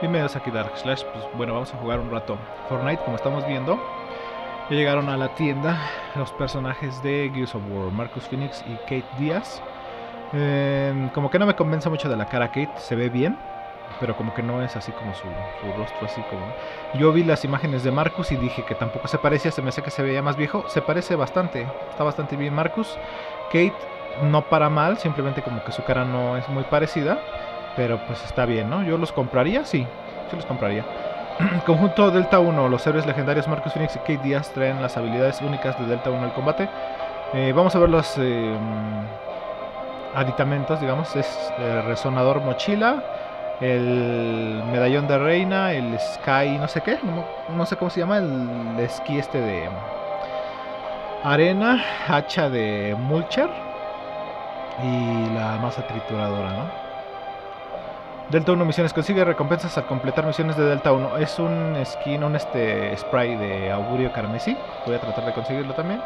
Bienvenidos aquí Dark Slash. Pues bueno, vamos a jugar un rato Fortnite, como estamos viendo. Ya llegaron a la tienda los personajes de Gears of War, Marcus Phoenix y Kate Díaz. Eh, como que no me convence mucho de la cara Kate, se ve bien, pero como que no es así como su, su, rostro, así como... Yo vi las imágenes de Marcus y dije que tampoco se parecía, se me hace que se veía más viejo. Se parece bastante, está bastante bien Marcus. Kate no para mal, simplemente como que su cara no es muy parecida. Pero pues está bien, ¿no? Yo los compraría, sí. Sí los compraría. Conjunto Delta 1. Los héroes legendarios Marcus Phoenix y Kate Díaz traen las habilidades únicas de Delta 1 al combate. Eh, vamos a ver los eh, aditamentos, digamos. Es el resonador mochila, el medallón de reina, el sky, no sé qué, no sé cómo se llama, el esquí este de arena, hacha de mulcher y la masa trituradora, ¿no? Delta 1 misiones. Consigue recompensas al completar misiones de Delta 1. Es un skin, un este spray de augurio carmesí. Voy a tratar de conseguirlo también.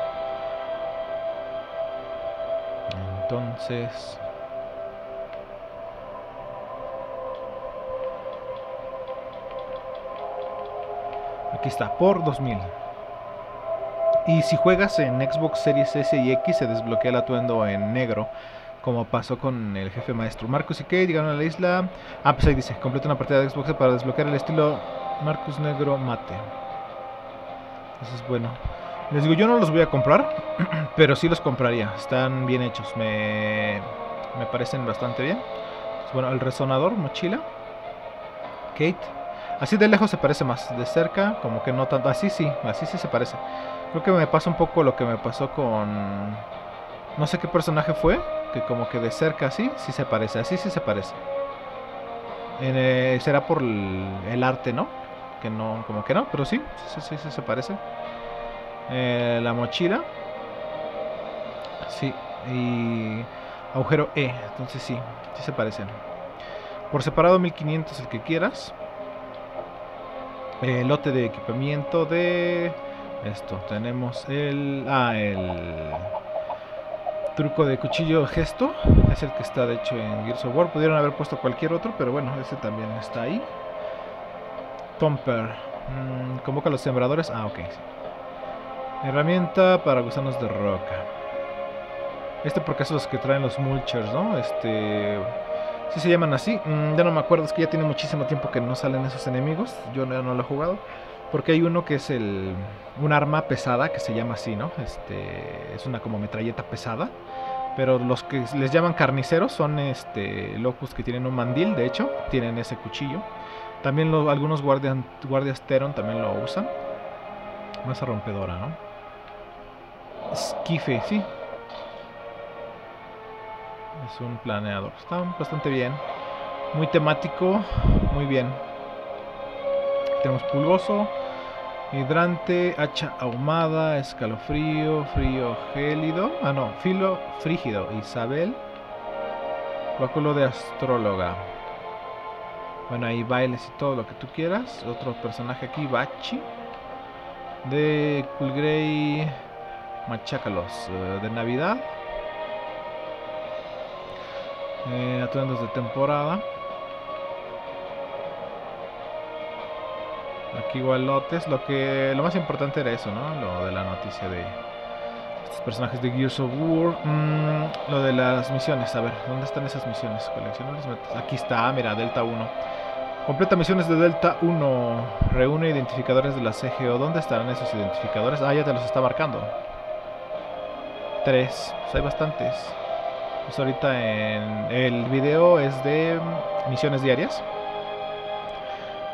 Entonces... Aquí está, por 2000. Y si juegas en Xbox Series S y X se desbloquea el atuendo en negro como pasó con el jefe maestro. Marcus y Kate llegaron a la isla. Ah, pues ahí dice, completa una partida de Xbox para desbloquear el estilo Marcus Negro Mate. Eso es bueno. Les digo, yo no los voy a comprar, pero sí los compraría. Están bien hechos, me, me parecen bastante bien. Bueno, el resonador, mochila. Kate. Así de lejos se parece más, de cerca como que no tanto. Así sí, así sí se parece. Creo que me pasa un poco lo que me pasó con... No sé qué personaje fue, que como que de cerca así, sí se parece, así sí se parece. Eh, será por el, arte, ¿no? Que no, como que no, pero sí, sí, sí, se parece. Eh, la mochila. Sí, y agujero E, entonces sí, sí se parecen. Por separado 1500 el que quieras. El lote de equipamiento de esto. Tenemos el ah, el truco de cuchillo gesto. Es el que está de hecho en Gears of War. Pudieron haber puesto cualquier otro, pero bueno, ese también está ahí. Tomper. Mm, convoca a los sembradores. Ah, ok. Herramienta para gusanos de roca. Este porque es los que traen los mulchers, ¿no? Este... Si se llaman así. Mm, ya no me acuerdo, es que ya tiene muchísimo tiempo que no salen esos enemigos. Yo no lo he jugado. Porque hay uno que es el un arma pesada que se llama así, ¿no? Este es una como metralleta pesada. Pero los que les llaman carniceros son este locos que tienen un mandil, de hecho, tienen ese cuchillo. También algunos guardias, guardias Teron también lo usan. Masa rompedora, ¿no? Esquife, sí. Es un planeador. Está bastante bien. Muy temático, muy bien. Tenemos pulgoso, hidrante, hacha ahumada, escalofrío, frío gélido. Ah, no, filo frígido, Isabel. Báculo de astróloga. Bueno, ahí bailes y todo lo que tú quieras. Otro personaje aquí, Bachi. De Coolgrey Machácalos. Eh, de Navidad. Eh, atuendos de temporada. Aquí igual lotes. Lo que lo más importante era eso, ¿no? Lo de la noticia de estos personajes de Gears of War. Mm, lo de las misiones. A ver, ¿dónde están esas misiones? Coleccionables. Aquí está, mira, Delta 1. Completa misiones de Delta 1. Reúne identificadores de la CGO. ¿Dónde estarán esos identificadores? Ah, ya te los está marcando. Tres. Pues hay bastantes. Pues ahorita en el video es de misiones diarias.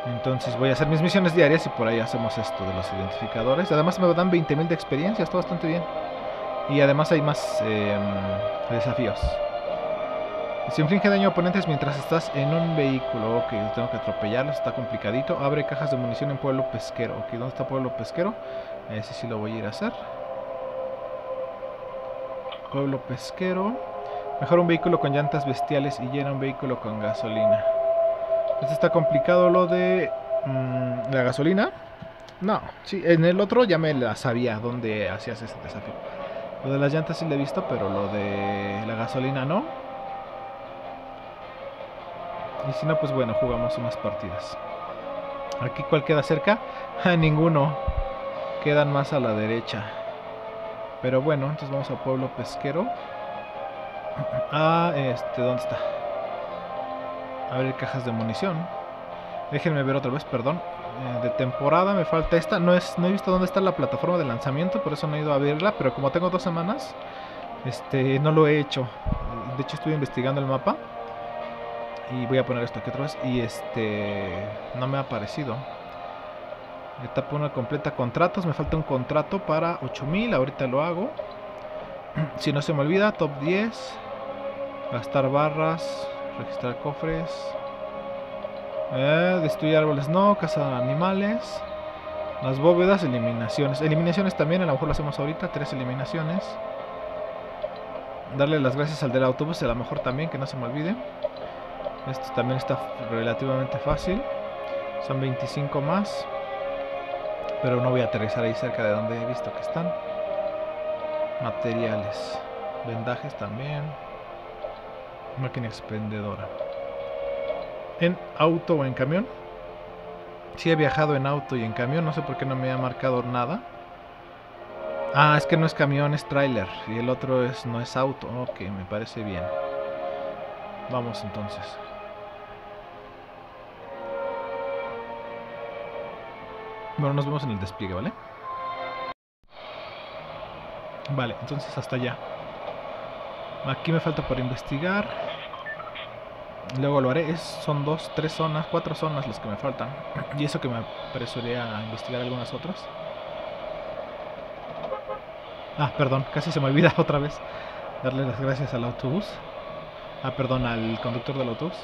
Entonces voy a hacer mis misiones diarias y por ahí hacemos esto de los identificadores. Además me dan 20.000 de experiencia, está bastante bien. Y además hay más em, desafíos. Se inflige daño a oponentes mientras estás en un vehículo. Ok, tengo que atropellarlos, está complicadito. Abre cajas de munición en Pueblo Pesquero. Ok, ¿dónde está Pueblo Pesquero? Ese sí lo voy a ir a hacer. Pueblo Pesquero. Mejor un vehículo con llantas bestiales y llena un vehículo con gasolina. Este está complicado lo de mm, la gasolina. No, sí, en el otro ya me la sabía dónde hacías ese desafío. Lo de las llantas sí lo he visto, pero lo de la gasolina no. Y si no, pues bueno, jugamos unas partidas. Aquí, ¿cuál queda cerca? Ninguno. Quedan más a la derecha. Pero bueno, entonces vamos a Pueblo Pesquero. Ah, este, ¿dónde está? A ver, cajas de munición. Déjenme ver otra vez, perdón. Eh, de temporada me falta esta. No, es, no he visto dónde está la plataforma de lanzamiento, por eso no he ido a verla. Pero como tengo dos semanas, este, no lo he hecho. De hecho, estuve investigando el mapa. Y voy a poner esto aquí otra vez. Y este, no me ha aparecido. Etapa 1 completa contratos. Me falta un contrato para 8000. Ahorita lo hago. Si no se me olvida, top 10. Gastar barras. Registrar cofres. Eh, destruir árboles no. Cazar animales. Las bóvedas, eliminaciones. Eliminaciones también, a lo mejor lo hacemos ahorita. Tres eliminaciones. Darle las gracias al del autobús, a lo mejor también, que no se me olvide. Esto también está relativamente fácil. Son 25 más. Pero no voy a aterrizar ahí cerca de donde he visto que están. Materiales. Vendajes también. Máquina expendedora. En auto o en camión. Si he viajado en auto y en camión. No sé por qué no me ha marcado nada. Ah, es que no es camión, es trailer. Y el otro es no es auto. Ok, me parece bien. Vamos entonces. Bueno, nos vemos en el despliegue, ¿vale? Vale, entonces hasta allá. Aquí me falta por investigar. Luego lo haré. Son dos, tres zonas, cuatro zonas las que me faltan. Y eso que me apresuré a investigar algunas otras. Ah, perdón, casi se me olvida otra vez darle las gracias al autobús. Ah, perdón, al conductor del autobús.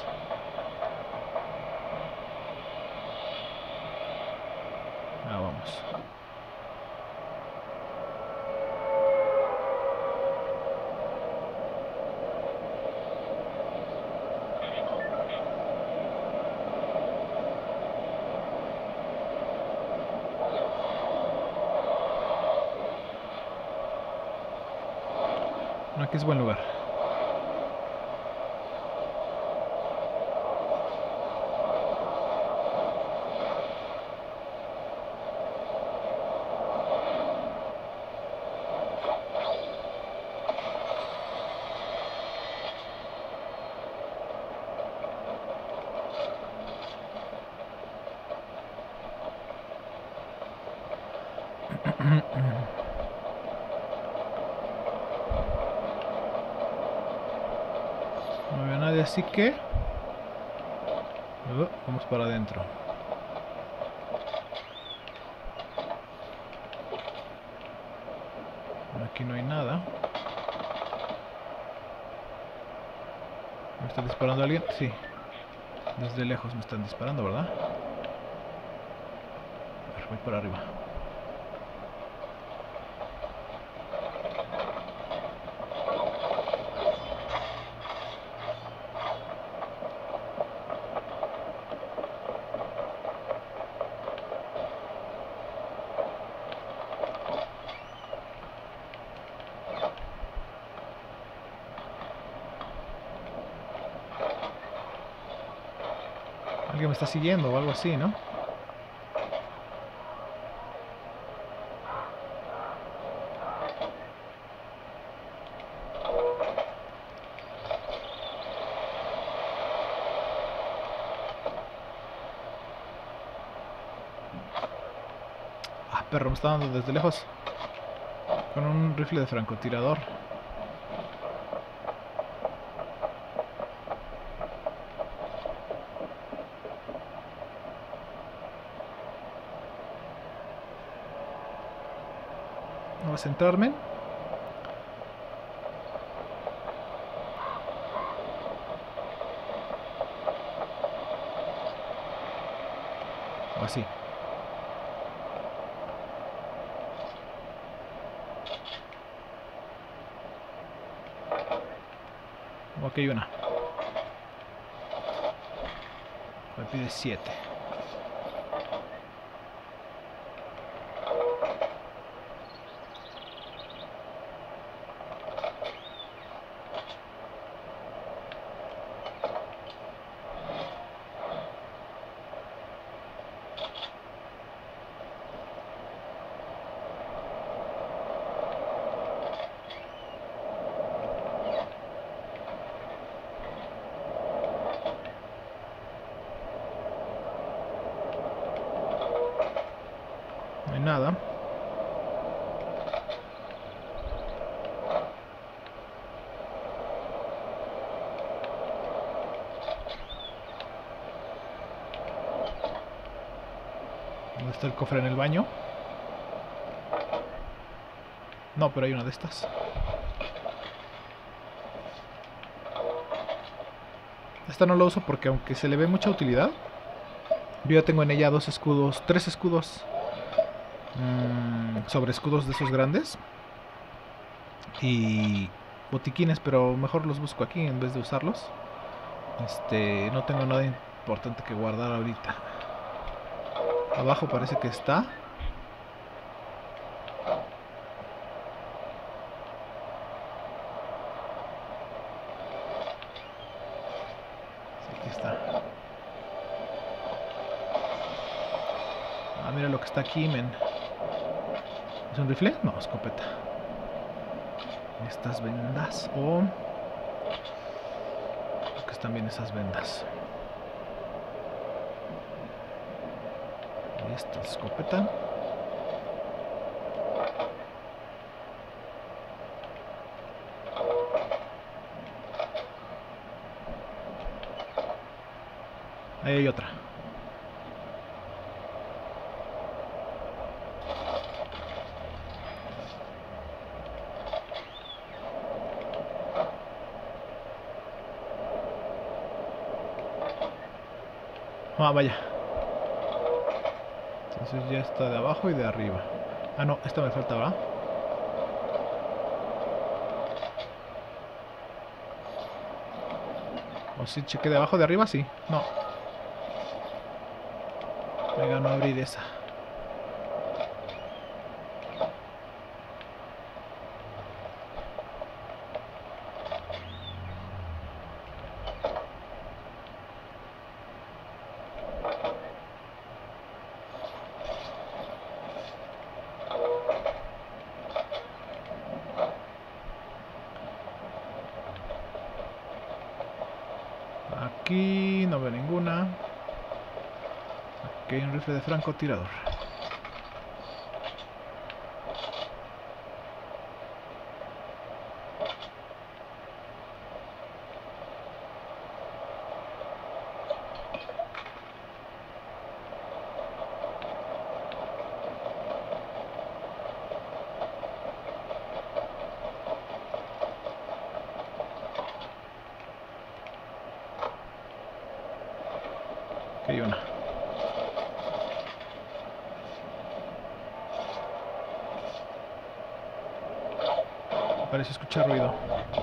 Ah, vamos. Aquí es buen lugar. No veo a nadie, así que... Vamos para adentro. Aquí no hay nada. ¿Me está disparando alguien? Sí. Desde lejos me están disparando, ¿verdad? A ver, voy por arriba. Me está siguiendo o algo así, ¿no? Ah, perro, me está dando desde lejos. Con un rifle de francotirador. encontrarme. O así. Ok, una. Me pide 7. Cofre en el baño? No, pero hay una de estas. Esta no la uso porque aunque se le ve mucha utilidad, yo tengo en ella dos escudos, tres escudos mmm, sobre escudos de esos grandes y botiquines, pero mejor los busco aquí en vez de usarlos. Este, no tengo nada importante que guardar ahorita. Abajo parece que está. Ah, está aquí, men. ¿Es un rifle? No, escopeta. Estas vendas. O... Creo que están bien esas vendas. Esta escopeta. Ahí hay otra. Ah, vaya. Entonces ya está de abajo y de arriba. Ah, no, esta me falta, ¿verdad? O si cheque de abajo, de arriba, sí. No. Venga, no abrir esa. Aquí no veo ninguna. Aquí hay un rifle de francotirador. Aquí hay una. Escuchar ruido.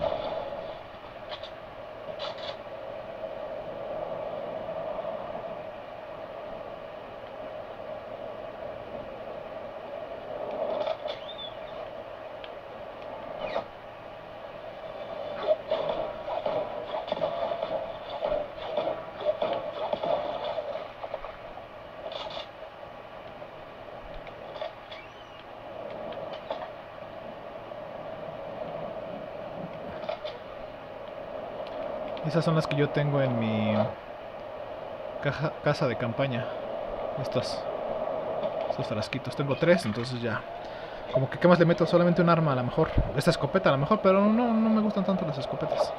Esas son las que yo tengo en mi caja, casa de campaña. Estos, estos frasquitos. Tengo tres, entonces ya. Como que qué más le meto solamente un arma a lo mejor. Esta escopeta a lo mejor, pero no, no me gustan tanto las escopetas.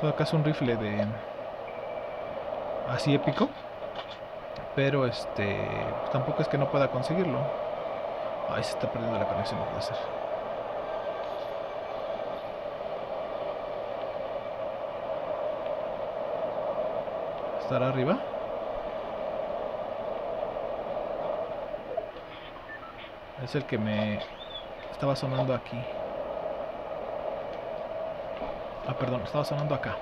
Todo caso un rifle de así épico. Pero este tampoco es que no pueda conseguirlo. Ahí se está perdiendo la conexión, no puede ser. ¿Estará arriba? Es el que me estaba sonando aquí. Ah, perdón, estaba sonando acá.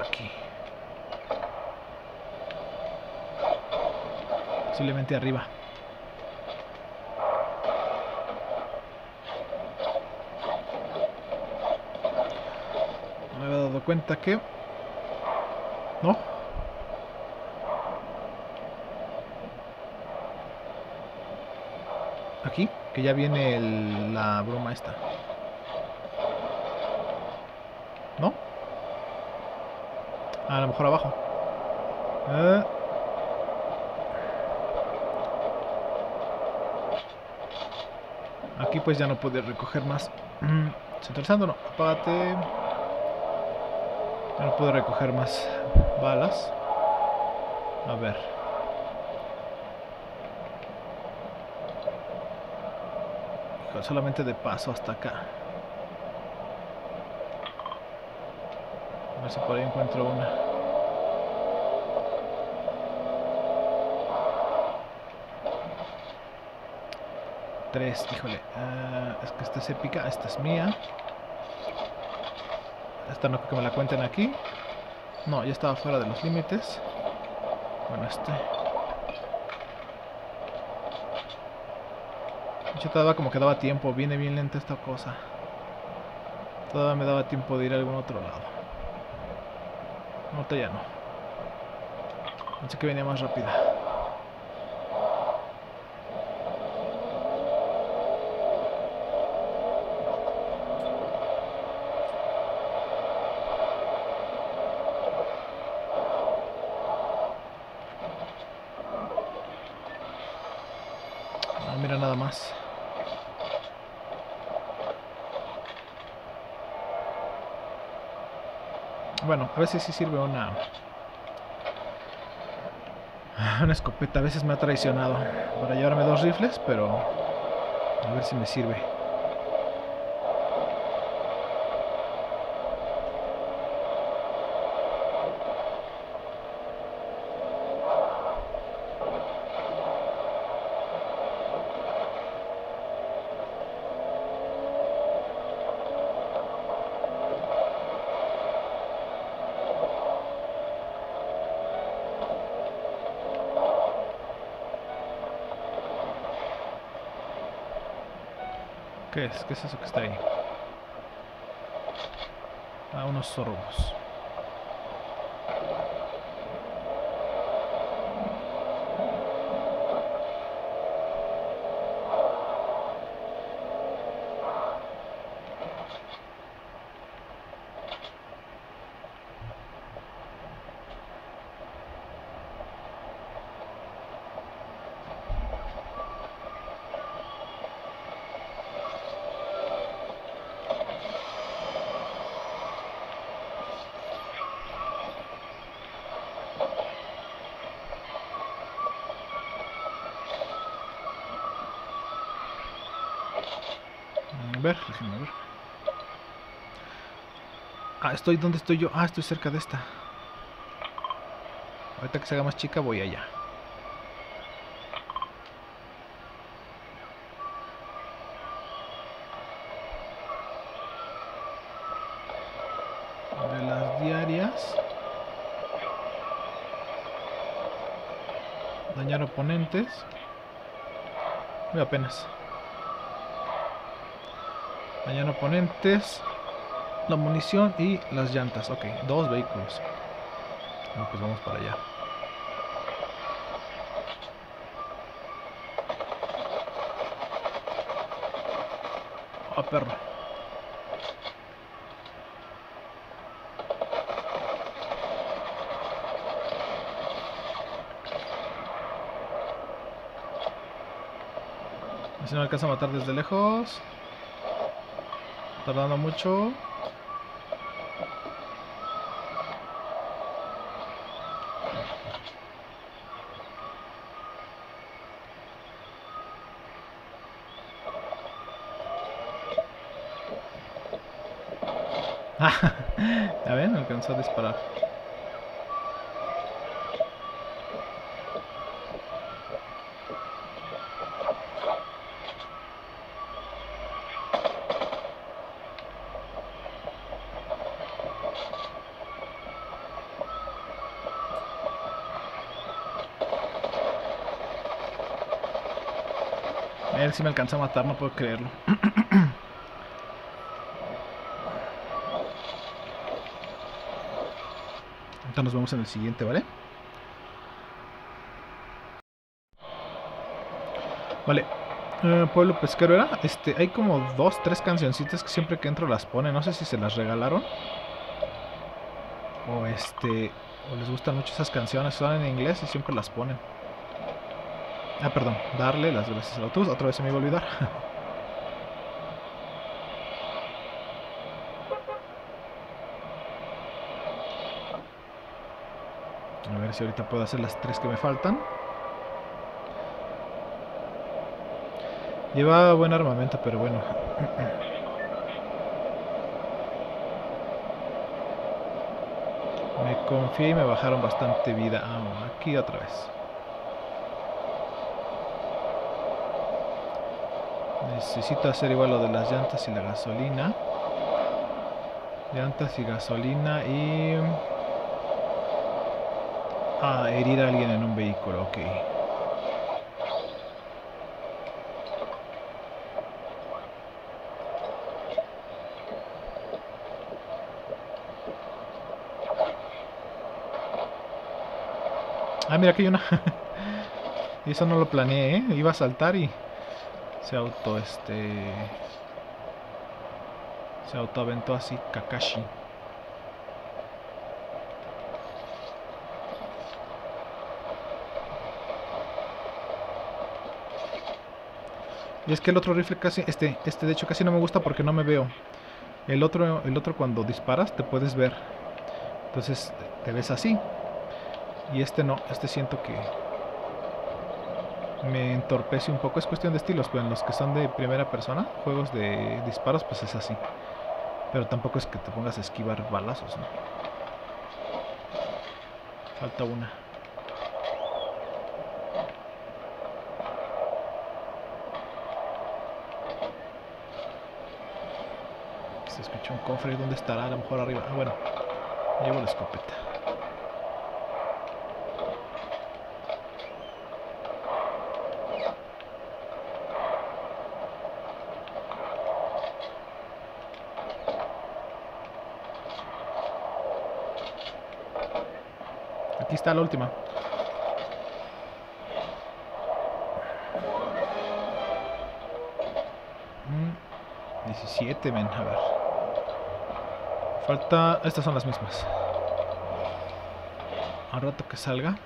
Aquí. Posiblemente arriba. Me había dado cuenta que ¿No? Aquí, que ya viene el, la broma esta. ¿No? Ah, a lo mejor abajo. Eh. Aquí pues ya no puedes recoger más. ¿Se no? Apágate. Ya no pude recoger más balas. A ver. solamente de paso hasta acá. A ver si por ahí encuentro una. Tres, híjole. Ah, es que esta es épica, esta es mía. Esta no creo que me la cuenten aquí. No, ya estaba fuera de los límites. Bueno, este. Yo todavía como que daba tiempo. Viene bien lenta esta cosa. Todavía me daba tiempo de ir a algún otro lado. No, ya no. Pensé que venía más rápida. Ah, mira nada Bueno, a veces sí sirve una... Una escopeta, a veces me ha traicionado para llevarme dos rifles, pero a ver si me sirve. ¿Qué es? ¿Qué es eso que está ahí? Ah, unos sorbos. ver, déjenme ver. Ah, estoy, ¿dónde estoy yo? Ah, estoy cerca de esta. Ahorita que se haga más chica voy allá. De las diarias. Dañar oponentes. Muy apenas. Dañan oponentes, la munición y las llantas. Ok, dos vehículos. Bueno, pues vamos para allá. Oh, perro. Si no alcanza a matar desde lejos. Tardando mucho. ya a disparar. ver si me alcanza a matar, no puedo creerlo. Ahorita nos vemos en el siguiente, ¿vale? Vale. Eh, pueblo pesquero era. Este, hay como dos, tres cancioncitas que siempre que entro las pone. No sé si se las regalaron. O este. O les gustan mucho esas canciones. Son en inglés y siempre las ponen. Ah, perdón, darle las gracias a todos. Otra vez se me iba a olvidar. si ahorita puedo hacer las tres que me faltan. Lleva buen armamento, pero bueno. Me confié y me bajaron bastante vida. Ah, aquí otra vez. Necesito hacer igual lo de las llantas y la gasolina. Llantas y gasolina y... Ah, herir a alguien en un vehículo, ok. Ah, mira que hay una... eso no lo planeé, ¿eh? Iba a saltar y... Se auto, este... Se autoaventó así, Kakashi. Y es que el otro rifle casi, este, este de hecho casi no me gusta porque no me veo. El otro, el otro cuando disparas te puedes ver. Entonces te ves así. Y este no, este siento que me entorpece un poco. Es cuestión de estilos, pero en los que son de primera persona, juegos de disparos, pues es así. Pero tampoco es que te pongas a esquivar balazos, ¿no? Falta una. Se escucha un cofre. ¿Dónde estará? A lo mejor arriba. Ah, bueno. Llevo la escopeta. Aquí está la última. Mm, 17, men, a ver. Falta... Estas son las mismas. Al rato que salga.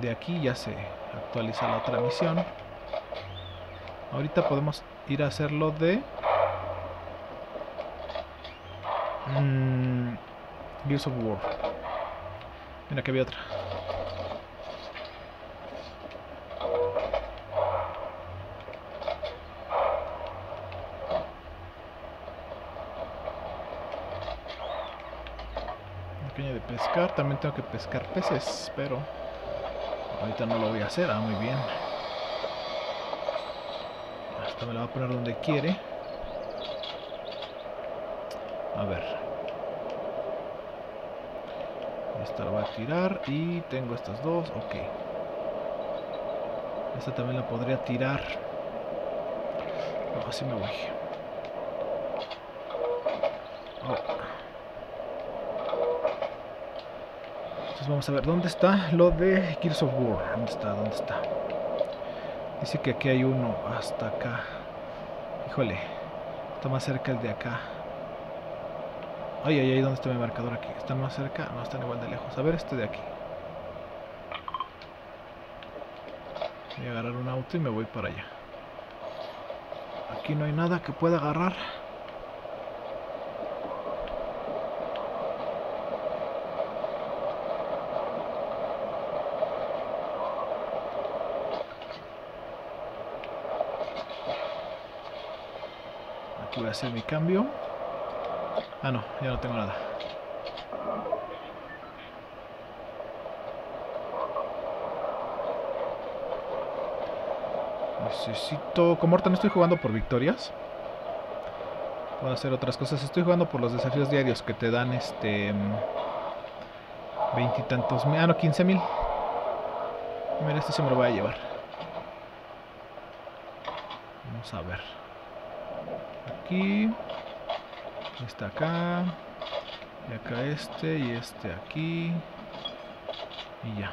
De aquí ya se actualiza la otra misión. Ahorita podemos ir a hacerlo de... Mm, Gears of War. Mira que había otra. Pequeña de pescar. También tengo que pescar peces, pero ahorita no lo voy a hacer. Ah, muy bien. Hasta me la va a poner donde quiere. A ver. Esta la voy a tirar y tengo estas dos. Ok. Esta también la podría tirar. No, así me voy. Oh. Vamos a ver, ¿dónde está lo de Gears of War? ¿Dónde está? ¿Dónde está? Dice que aquí hay uno hasta acá. Híjole, está más cerca el de acá. Ay, ay, ay, ¿dónde está mi marcador aquí? ¿Están más cerca? No, están igual de lejos. A ver este de aquí. Voy a agarrar un auto y me voy para allá. Aquí no hay nada que pueda agarrar. Hacer mi cambio. Ah, no, ya no tengo nada. Necesito... Como ahorita no estoy jugando por victorias. Puedo hacer otras cosas. Estoy jugando por los desafíos diarios que te dan este... Veintitantos mil... Ah, no, quince mil. Mira, este se me lo voy a llevar. Vamos a ver. Aquí. Está acá. Y acá este. Y este aquí. Y ya.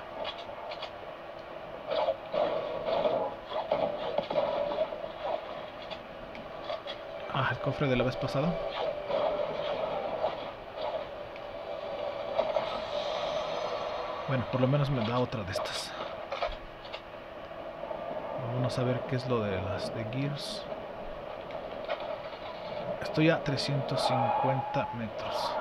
Ah, el cofre de la vez pasada. Bueno, por lo menos me da otra de estas. Vamos a ver qué es lo de las de Gears. Estoy a 350 metros.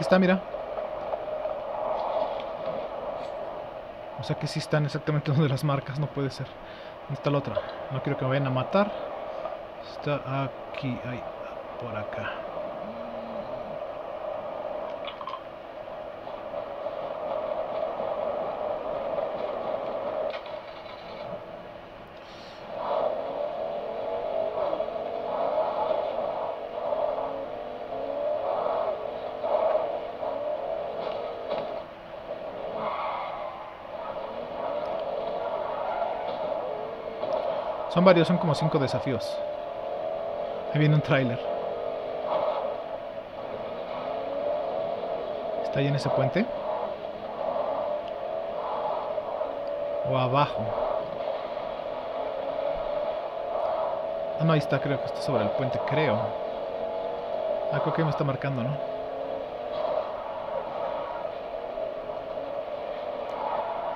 Aquí está, mira. O sea que sí están exactamente donde las marcas, no puede ser. ¿Dónde está la otra? No quiero que me vayan a matar. Está aquí, ahí, por acá. Son varios, son como cinco desafíos. Ahí viene un tráiler. ¿Está ahí en ese puente? O abajo. Ah, no, ahí está, creo que está sobre el puente, creo. Ah, creo que me está marcando, ¿no?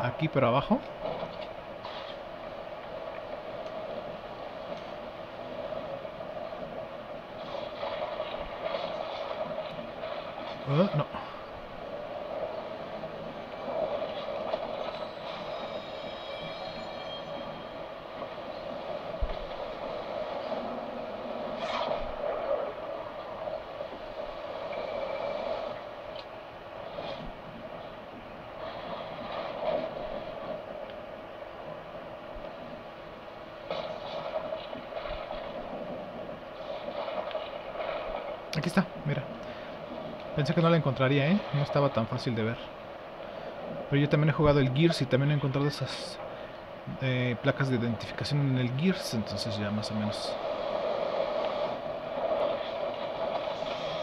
Aquí, pero abajo. Uh, no. Que no la encontraría, ¿eh? No estaba tan fácil de ver. Pero yo también he jugado el Gears y también he encontrado esas eh, placas de identificación en el Gears, entonces ya más o menos.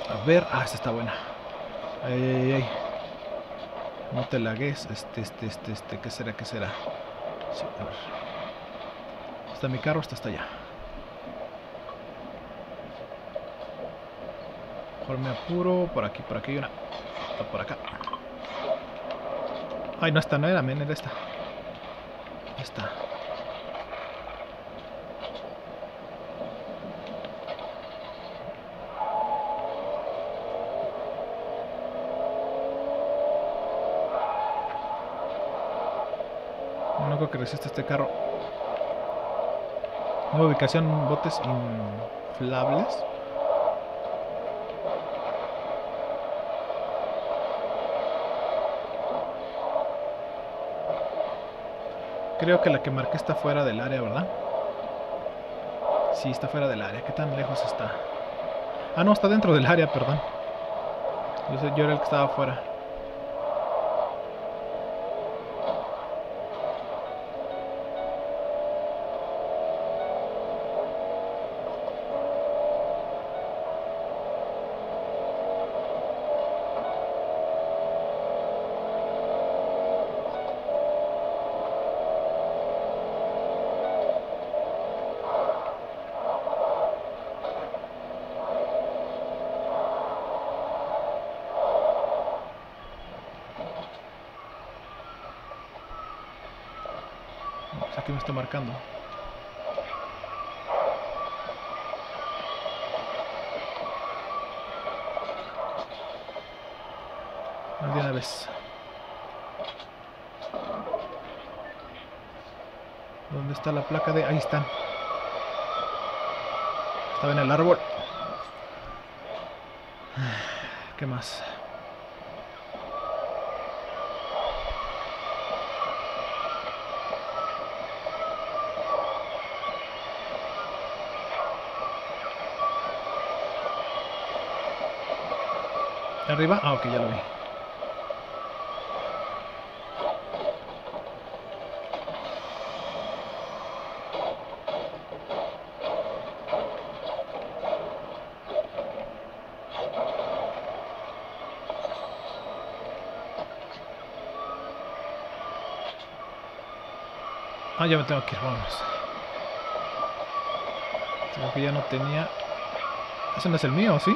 A ver, ah, esta está buena. Ay, ay, ay. No te lagues, este, este, este, este, ¿qué será, qué será? Sí, a ver. Está mi carro, está hasta allá. Mejor me apuro. Por aquí, por aquí hay una. Por acá. Ay, no, esta no era, men, era esta. Esta. No creo que resista este carro. Nueva ubicación, botes inflables. Creo que la que marqué está fuera del área, ¿verdad? Sí, está fuera del área. ¿Qué tan lejos está? Ah, no, está dentro del área, perdón. Yo, yo era el que estaba afuera. Está marcando. De una vez. ¿Dónde está la placa de...? Ahí están. Estaba en el árbol. ¿Qué más? ¿Arriba? Ah, ok, ya lo vi. Ah, ya me tengo que ir, vámonos. Creo que ya no tenía... Ese no es el mío, ¿sí?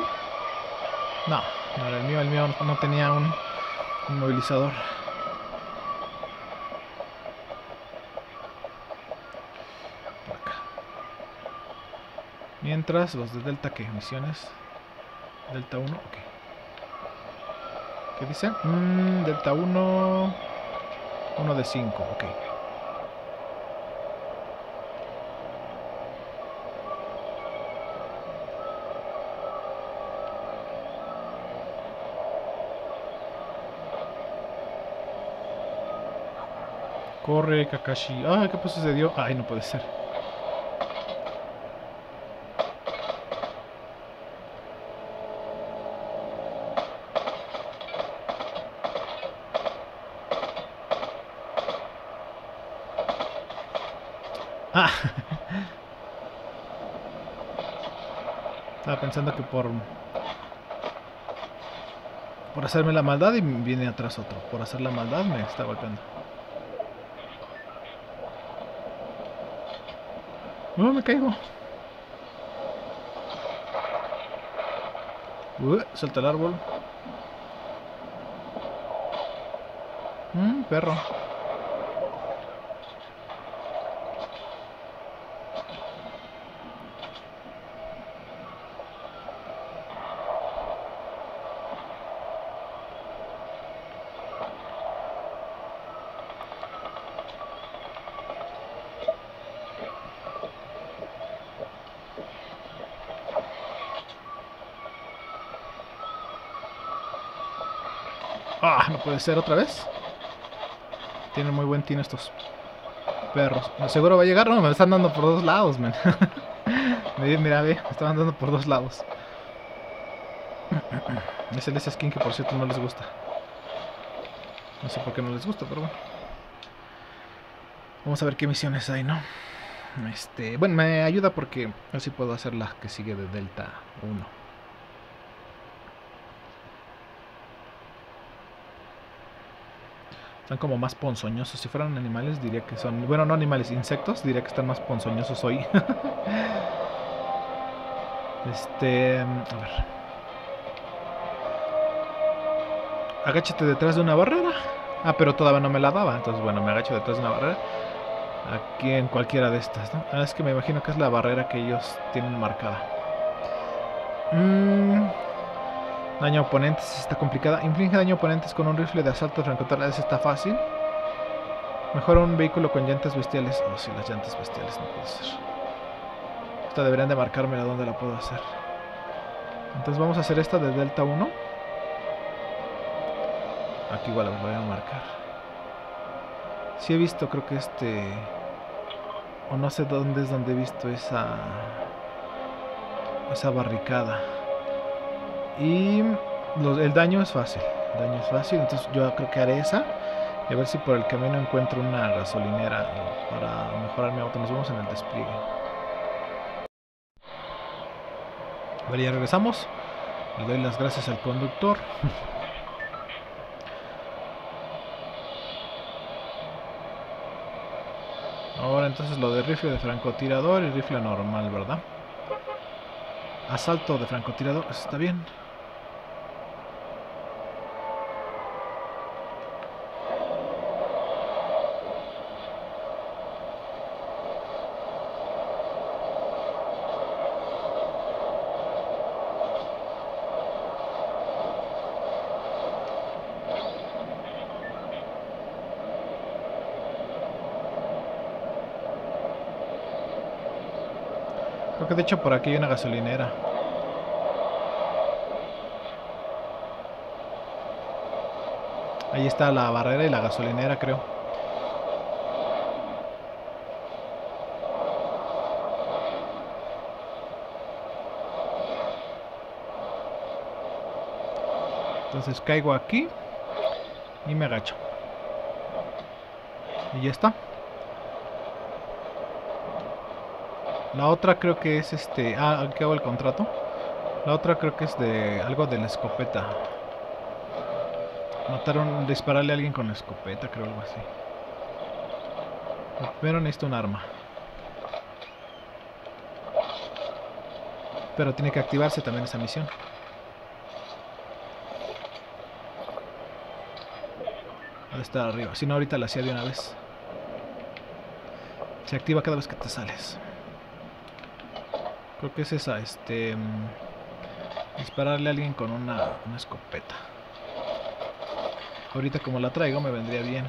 No, no era el mío, el mío no tenía un, un movilizador. Por acá. Mientras, los de Delta, ¿qué? Misiones. Delta 1, ok. ¿Qué dice? Mm, delta 1. 1 de 5, ok. Corre, Kakashi. Ay, ¿qué sucedió? Ay, no puede ser. Ah. Estaba pensando que por por hacerme la maldad y viene atrás otro. Por hacer la maldad me está golpeando. No, me caigo. Uh, salta el árbol. Mmm, perro. Ser otra vez. Tienen muy buen tino estos perros. Seguro va a llegar. No, me están dando por dos lados, man. Mira, ve, me están dando por dos lados. Es el skin que por cierto no les gusta. No sé por qué no les gusta, pero bueno. Vamos a ver qué misiones hay, ¿no? Este, bueno, me ayuda porque así puedo hacer la que sigue de Delta 1. Están como más ponzoñosos. Si fueran animales diría que son... Bueno, no animales, insectos. Diría que están más ponzoñosos hoy. este... A ver. Agáchate detrás de una barrera. Ah, pero todavía no me la daba. Entonces, bueno, me agacho detrás de una barrera. Aquí en cualquiera de estas, ¿no? Ah, es que me imagino que es la barrera que ellos tienen marcada. Mmm... Daño a oponentes está complicada. Inflige daño a oponentes con un rifle de asalto francotirador. está fácil. Mejora un vehículo con llantas bestiales. Oh, sí, las llantas bestiales no puede ser. Esta deberían de marcarme a dónde la puedo hacer. Entonces vamos a hacer esta de Delta 1. Aquí igual la voy a marcar. Si he visto, creo que este... O no sé dónde es donde he visto esa... Esa barricada. Y el daño es fácil. El daño es fácil. Entonces yo creo que haré esa. Y a ver si por el camino encuentro una gasolinera para mejorar mi auto. Nos vemos en el despliegue. A ver, ya regresamos. Le doy las gracias al conductor. Ahora entonces lo de rifle de francotirador y rifle normal, ¿verdad? Asalto de francotirador, está bien. De hecho por aquí hay una gasolinera. Ahí está la barrera y la gasolinera, creo. Entonces caigo aquí y me agacho. Y ya está. La otra creo que es este... Ah, aquí hago el contrato. La otra creo que es de algo de la escopeta. Mataron, dispararle a alguien con la escopeta, creo algo así. Primero necesito un arma. Pero tiene que activarse también esa misión. Debe estar arriba. Si no, ahorita la hacía de una vez. Se activa cada vez que te sales. Creo que es esa, este... Mm, dispararle a alguien con una, una escopeta. Ahorita como la traigo me vendría bien.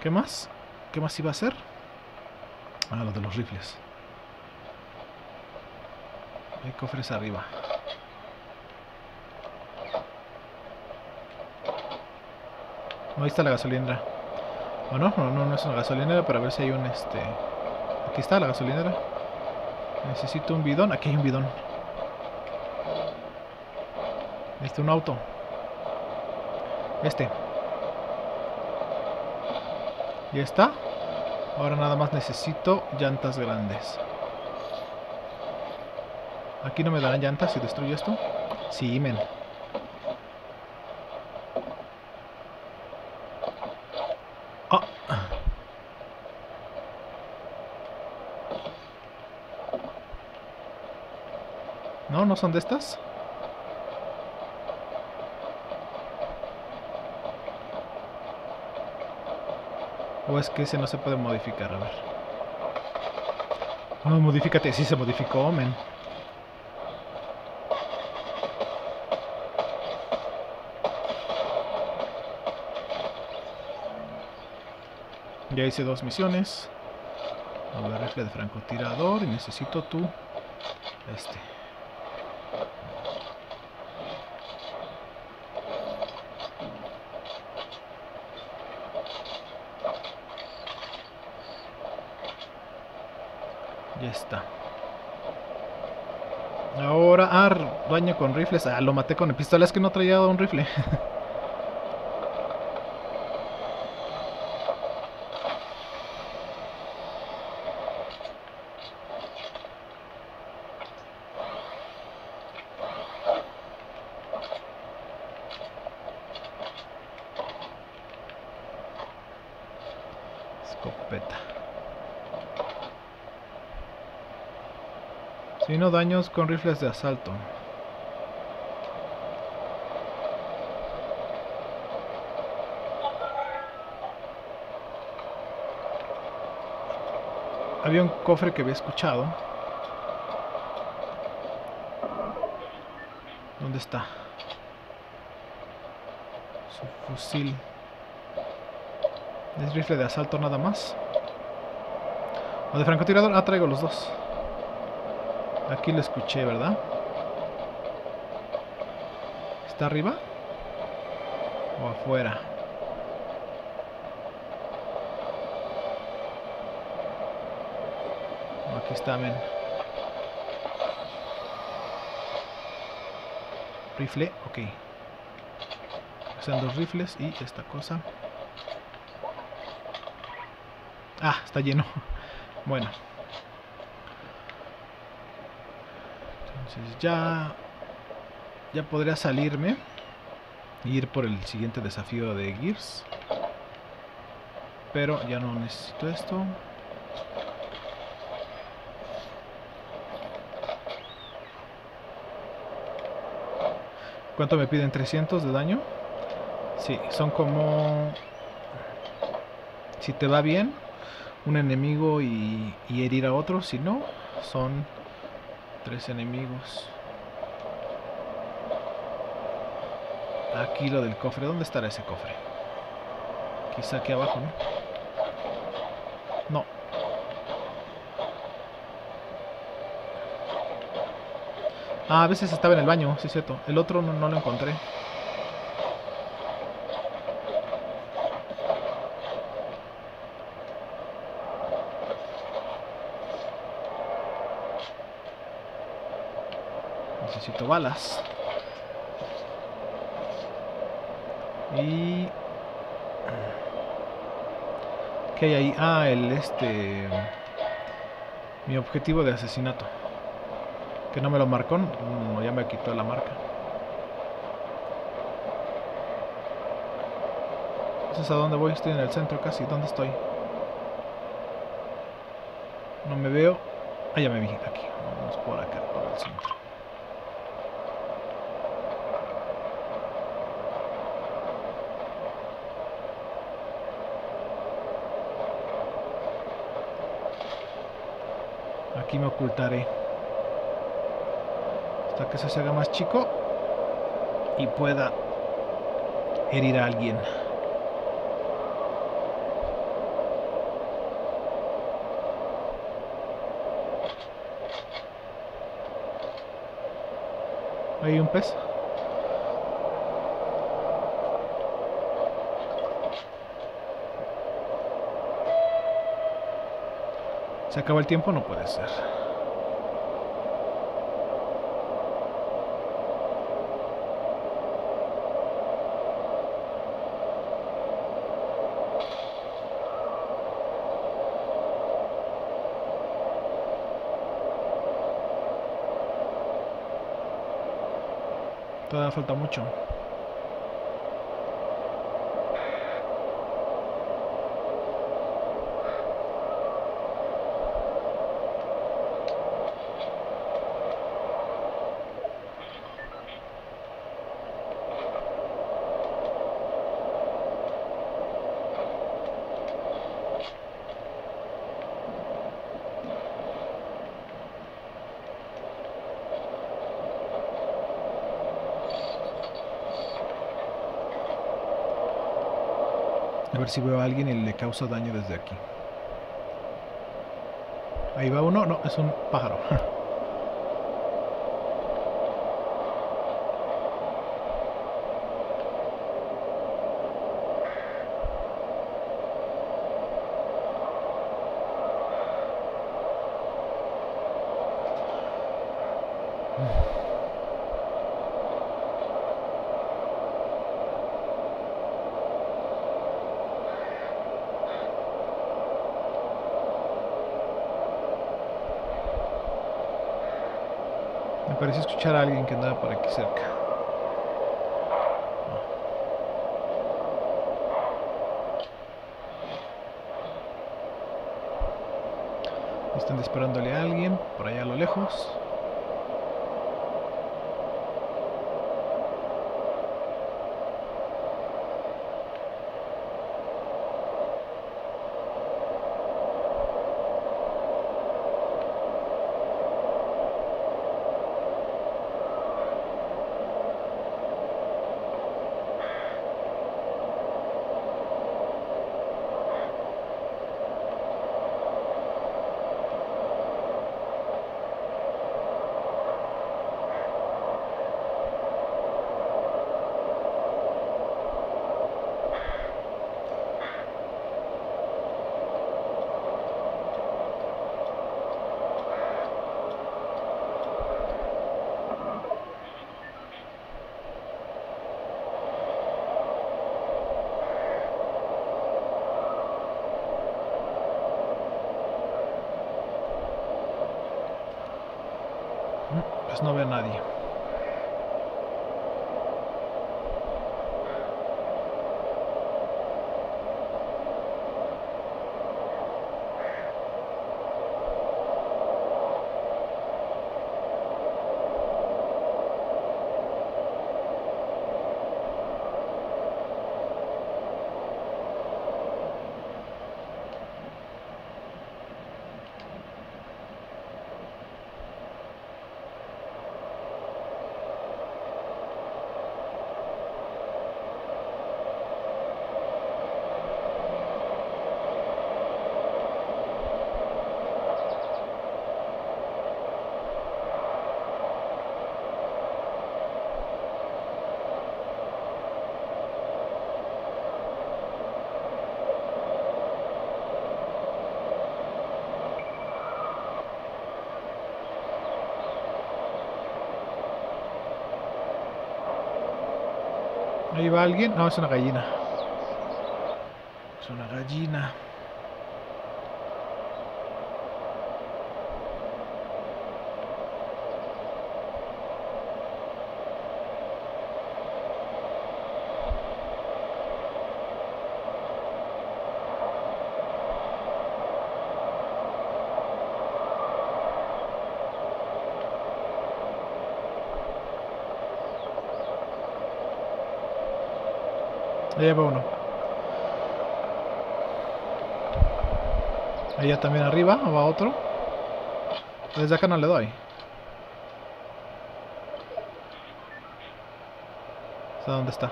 ¿Qué más? ¿Qué más iba a hacer? Ah, lo de los rifles. Hay cofres arriba. No, ahí está la gasolinera. ¿O no? No, no, no es una gasolinera, pero a ver si hay un este... Aquí está la gasolinera. Necesito un bidón. Aquí hay un bidón. Este, un auto. Este. Ya está. Ahora nada más necesito llantas grandes. Aquí no me darán llantas si destruyo esto. Sí, men. No, son de estas. O es que ese no se puede modificar, a ver. No, modifícate, sí se modificó, men. Ya hice dos misiones. A ver, rifle de francotirador y necesito tu este. Ya está. Ahora, ah, daño con rifles. Ah, lo maté con pistola. Es que no traía un rifle. Escopeta. Si no daños con rifles de asalto. Había un cofre que había escuchado. ¿Dónde está? Su fusil. Es rifle de asalto nada más. O de francotirador. Ah, traigo los dos. Aquí lo escuché, ¿verdad? ¿Está arriba? ¿O afuera? Aquí está, men. Rifle, ok. Sean dos rifles y esta cosa. Ah, está lleno. Bueno. Ya... Ya podría salirme. E ir por el siguiente desafío de Gears. Pero ya no necesito esto. ¿Cuánto me piden? ¿300 de daño? Sí, son como... Si te va bien, un enemigo y, y herir a otro. Si no, son tres enemigos. Aquí lo del cofre. ¿Dónde estará ese cofre? Quizá aquí abajo, ¿no? No. Ah, a veces estaba en el baño, sí es cierto. El otro no, no lo encontré. Balas. Y... ¿Qué hay ahí? Ah, el este... Mi objetivo de asesinato. Que no me lo marcó. No, ya me quitó la marca. Entonces, ¿a dónde voy? Estoy en el centro casi. ¿Dónde estoy? No me veo. Ah, ya me vi. Aquí. Vamos por acá, por el centro. Aquí me ocultaré. Hasta que se haga más chico. Y pueda herir a alguien. Hay un pez. Se acaba el tiempo, no puede ser. Todavía falta mucho. A ver si veo a alguien y le causa daño desde aquí. Ahí va uno. No, es un pájaro. Me pareció escuchar a alguien que andaba por aquí cerca. Están disparándole a alguien por allá a lo lejos. Ahí va alguien. No, es una gallina. Es una gallina. Ahí va uno. Allá también arriba va otro. Desde acá no le doy. ¿Hasta dónde está?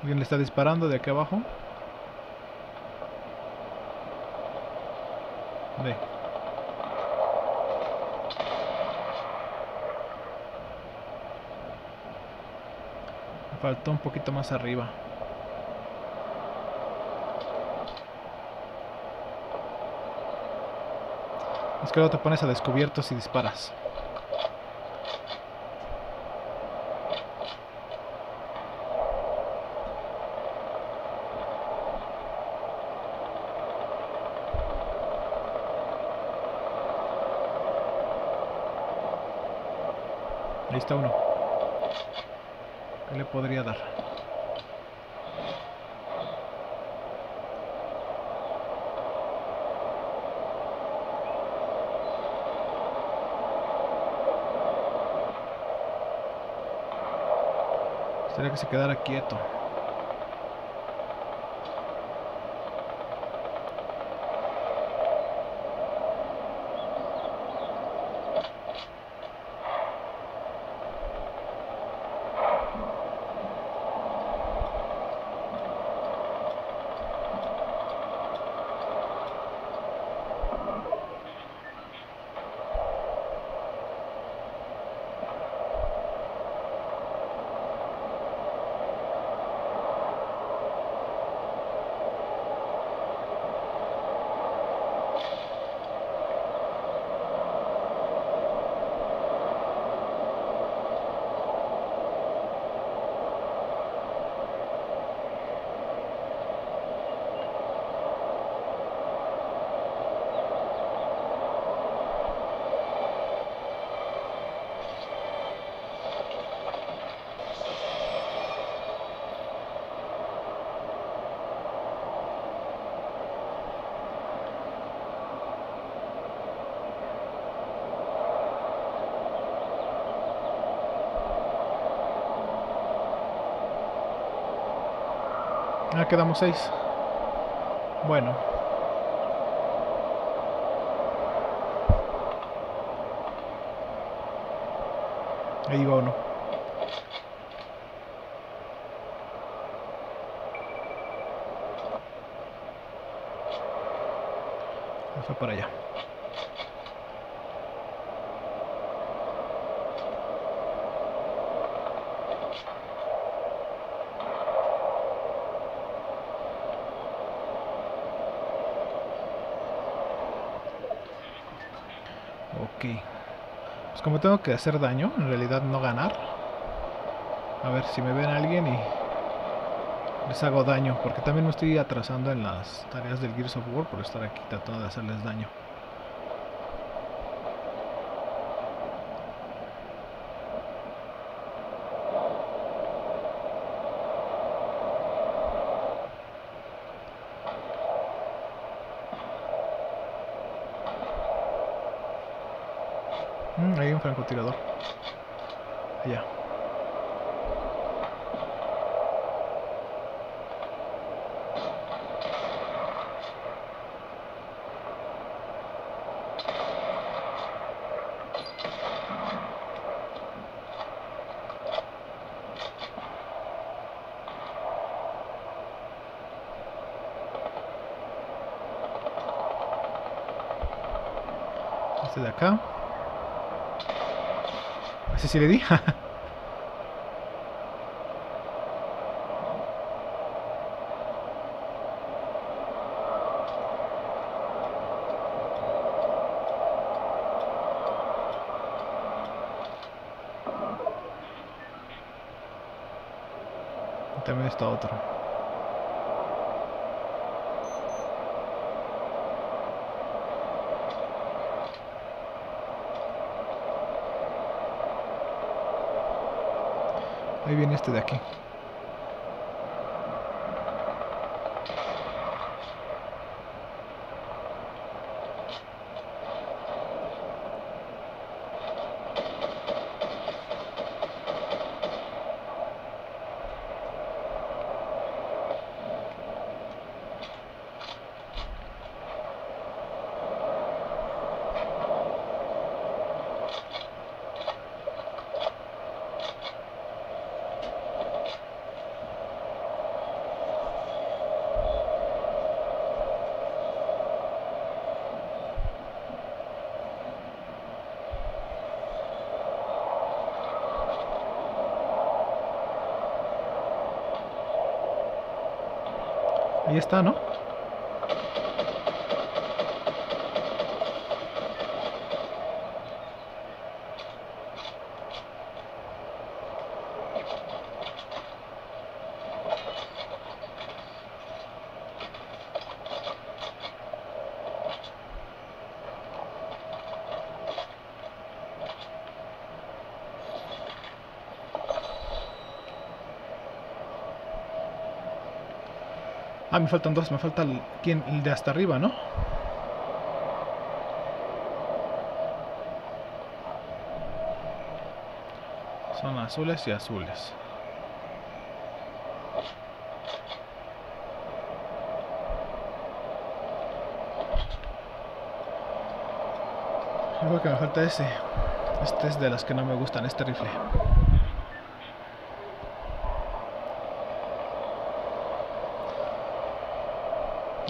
¿Alguien le está disparando de aquí abajo? Ve. Faltó un poquito más arriba. Es que luego te pones a descubierto si disparas. Ahí está uno. ¿Qué le podría dar? Sería que se quedara quieto. Quedamos seis. Bueno. Ahí va uno. Fue para allá. Ok. Pues como tengo que hacer daño, en realidad no ganar. A ver si me ven alguien y les hago daño. Porque también me estoy atrasando en las tareas del Gears of War por estar aquí tratando de hacerles daño. Francotirador. Allá. Este de acá. Sí le di. También está otro. Este de aquí. Ahí ¿no? Ah, me faltan dos, me falta el, de hasta arriba, ¿no? Son azules y azules. Creo que me falta ese. Este es de las que no me gustan, este rifle.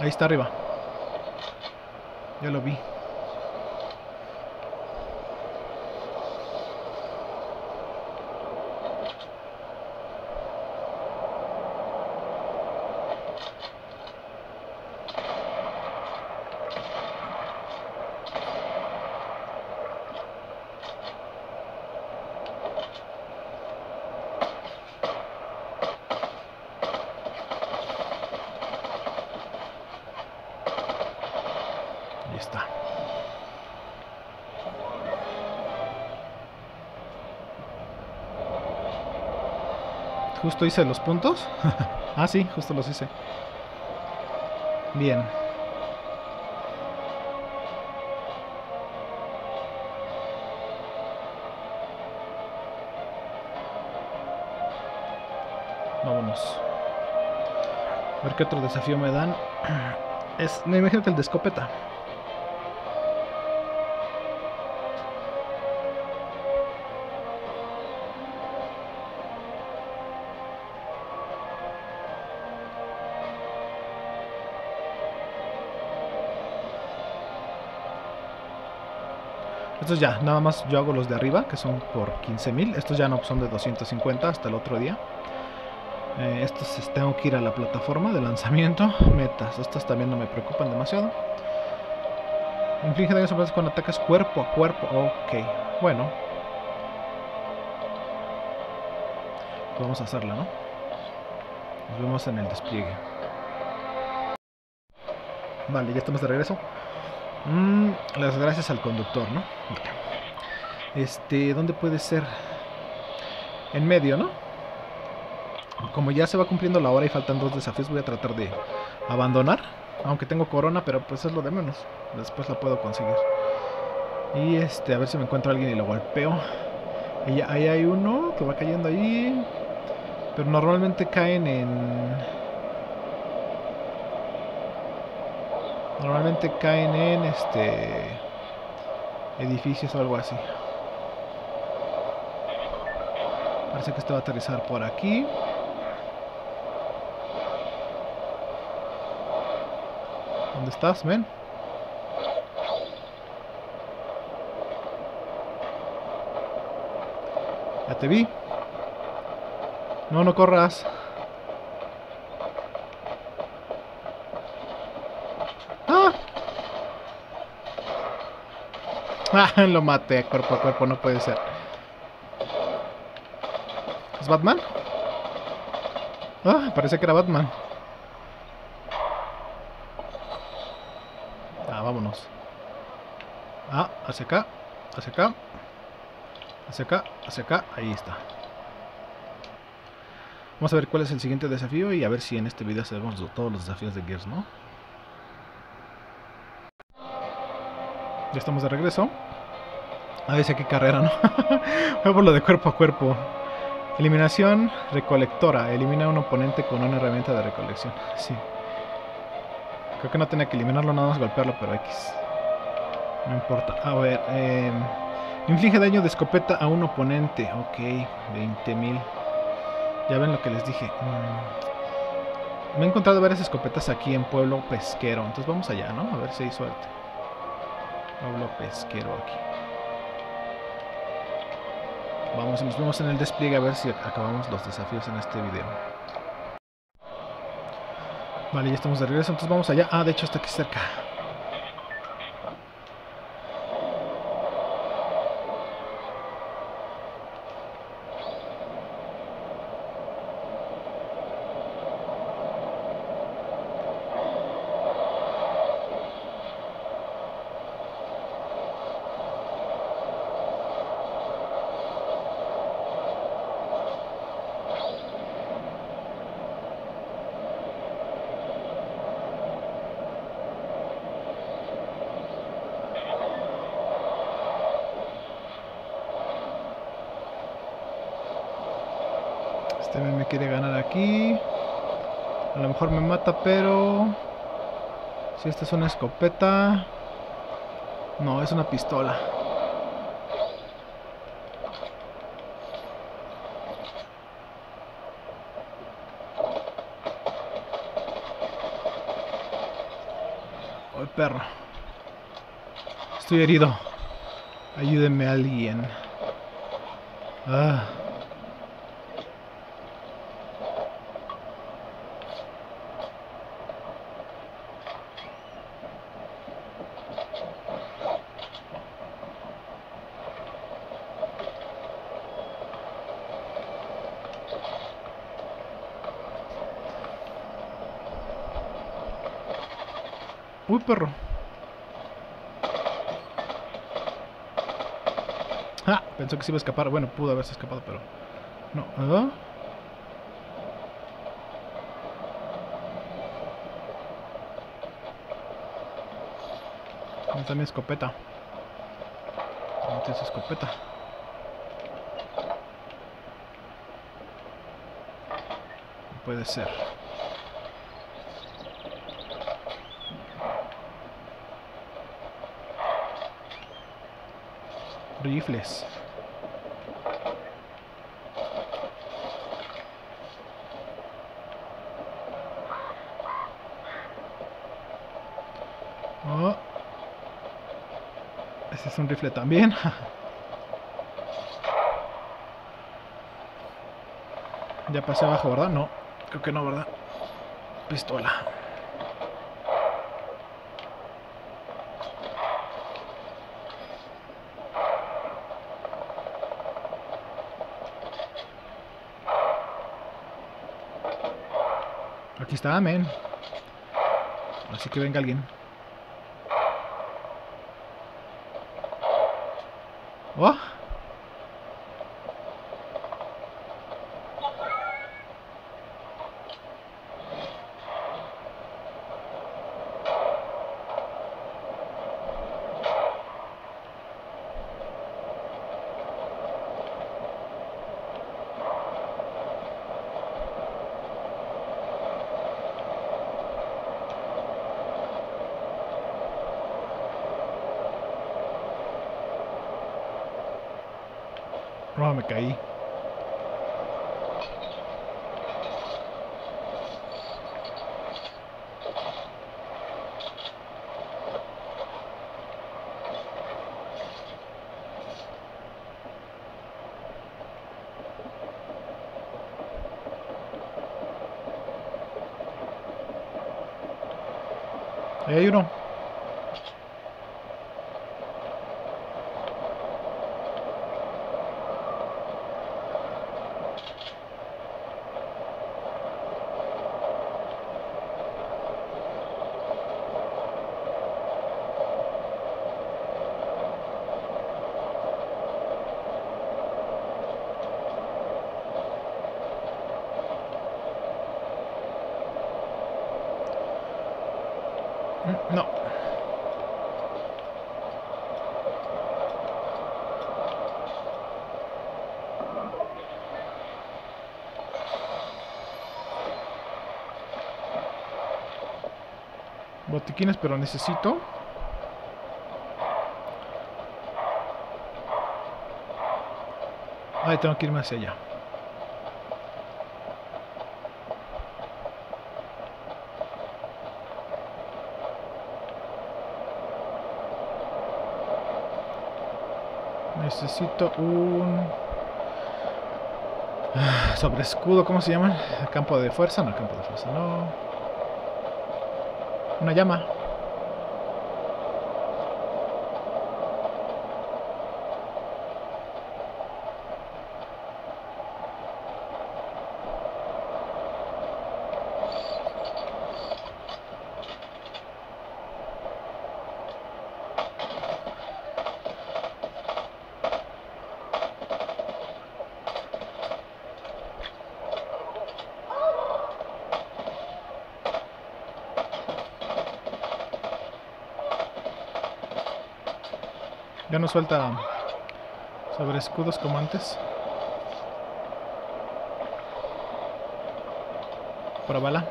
Ahí está arriba. Ya lo vi. Ahí está. Hice los puntos. ah, sí, justo los hice. Bien. Vámonos. A ver qué otro desafío me dan. Es, me imagino el de escopeta. Estos ya, nada más yo hago los de arriba, que son por 15.000. Estos ya no son de 250 hasta el otro día. Eh, estos es- tengo que ir a la plataforma de lanzamiento. Metas, estas también no me preocupan demasiado. Inflige daño sobre cuando atacas cuerpo a cuerpo. Ok, bueno. Vamos a hacerla, ¿no? Nos vemos en el despliegue. Vale, ya estamos de regreso. Mm, las gracias al conductor, ¿no? Este, ¿dónde puede ser? En medio, ¿no? Como ya se va cumpliendo la hora y faltan dos desafíos, voy a tratar de abandonar. Aunque tengo corona, pero pues es lo de menos. Después la puedo conseguir. Y este, a ver si me encuentro a alguien y lo golpeo. Ahí hay uno que va cayendo ahí. Pero normalmente caen en. Normalmente caen en este. edificios o algo así. Parece que este va a aterrizar por aquí. ¿Dónde estás, men? Ya te vi. No, no corras. lo maté cuerpo a cuerpo, no puede ser. ¿Es Batman? Ah, parece que era Batman. Ah, vámonos. Ah, hacia acá, hacia acá, hacia acá, hacia acá, ahí está. Vamos a ver cuál es el siguiente desafío y a ver si en este video hacemos todos los desafíos de Gears, ¿no? Ya estamos de regreso. A ver si qué carrera, ¿no? Voy por lo de cuerpo a cuerpo. Eliminación recolectora. Elimina a un oponente con una herramienta de recolección. Sí. Creo que no tenía que eliminarlo, nada más golpearlo, pero X. No importa. A ver. Eh, inflige daño de escopeta a un oponente. Ok, 20.000. Ya ven lo que les dije. Mm. Me he encontrado varias escopetas aquí en Pueblo Pesquero. Entonces vamos allá, ¿no? A ver si hay suerte. Pueblo Pesquero aquí. Vamos nos vemos en el despliegue a ver si acabamos los desafíos en este video. Vale, ya estamos de regreso, entonces vamos allá. Ah, de hecho está aquí cerca. Este me quiere ganar aquí. A lo mejor me mata, pero... Si esta es una escopeta... No, es una pistola. Oh, perro. Estoy herido. Ayúdenme alguien. Ah. Perro. Ah, pensó que se iba a escapar. Bueno, pudo haberse escapado, pero... No. ¿Ah? ¿Dónde está mi escopeta? ¿Dónde está esa escopeta? Puede ser. Rifles. Oh. Ese es un rifle también. ya pasé abajo, ¿verdad? No, creo que no, ¿verdad? Pistola. Aquí está. Así que venga alguien. ¡Oh! No, me caí. Ahí hay uno. Mm, No. Botiquines, pero necesito. Ay, tengo que irme hacia allá. Necesito un... ah, Sobre escudo, ¿cómo se llama? Campo de fuerza, no, campo de fuerza, no. Una llama. Suelta sobre escudos como antes. Por bala.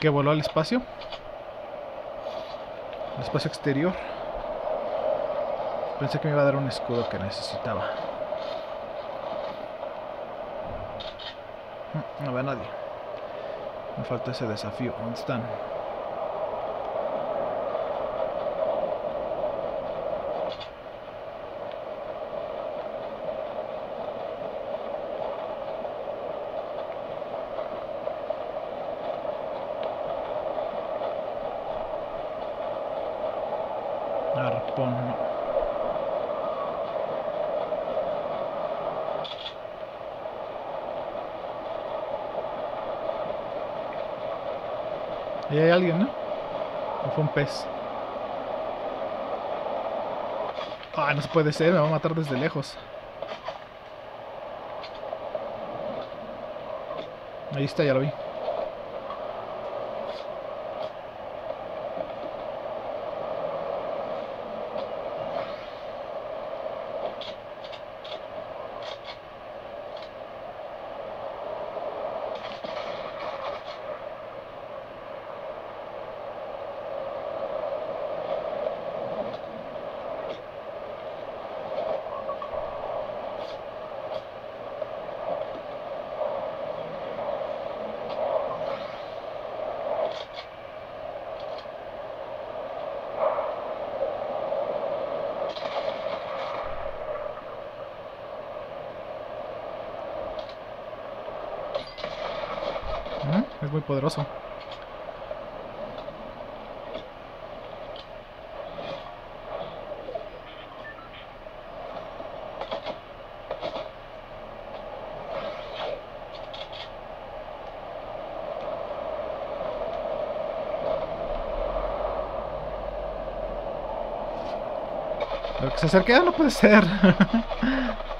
Que voló al espacio. El espacio exterior. Pensé que me iba a dar un escudo que necesitaba. Mm, No ve a nadie. Me falta ese desafío. ¿Dónde están? Arpón, no. Ahí hay alguien, ¿no? ¿O fue un pez? Ah, no se puede ser, me va a matar desde lejos. Ahí está, ya lo vi. ¿Mm? Es muy poderoso. Pero que se acerque, ah, no puede ser.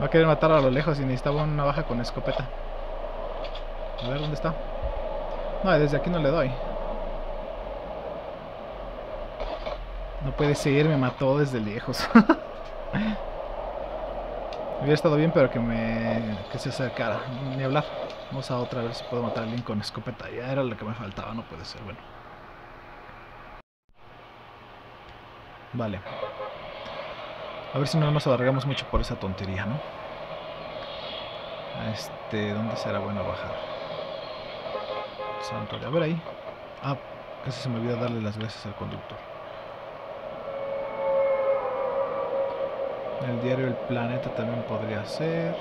Va a querer matar a lo lejos y necesitaba una baja con escopeta. A ver, ¿dónde está? No, desde aquí no le doy. No puede seguir, me mató desde lejos. Hubiera estado bien, pero que me que se acercara. Ni hablar. Vamos a otra, a ver si puedo matar a alguien con escopeta. Ya era lo que me faltaba, no puede ser. Bueno. Vale. A ver si no nos alargamos mucho por esa tontería, ¿no? Este, ¿dónde será bueno bajar? Santuario. A ver ahí. Ah, casi se me olvidó darle las gracias al conductor. El diario El Planeta también podría ser.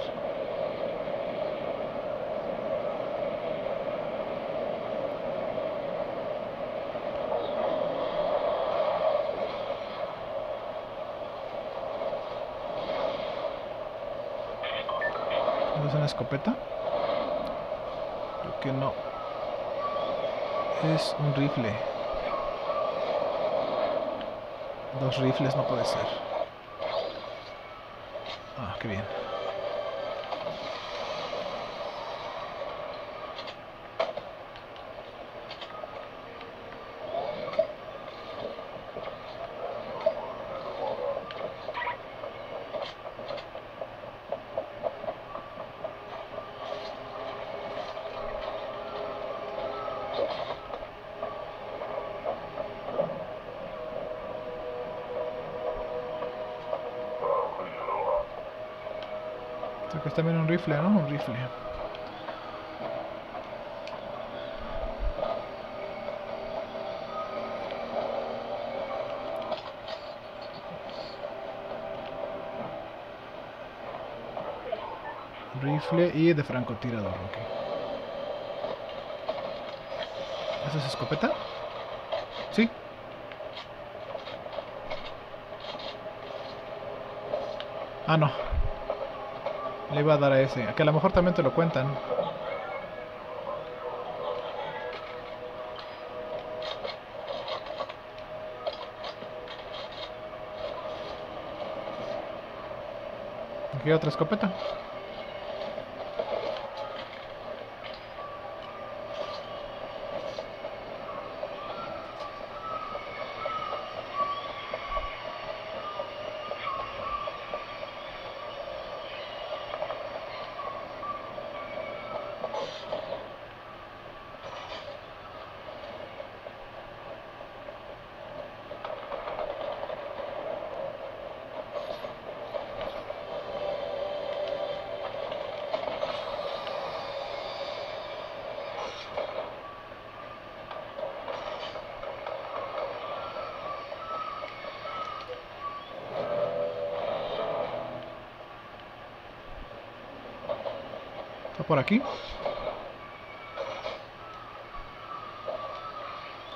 ¿Es una escopeta? Creo que no. Es un rifle. Dos rifles no puede ser. Ah, qué bien. Es también un rifle, ¿no? Un rifle. Rifle y de francotirador, ok. ¿Esa es escopeta? Sí. Ah, no. Le iba a dar a ese. A que a lo mejor también te lo cuentan. Aquí hay otra escopeta. Por aquí?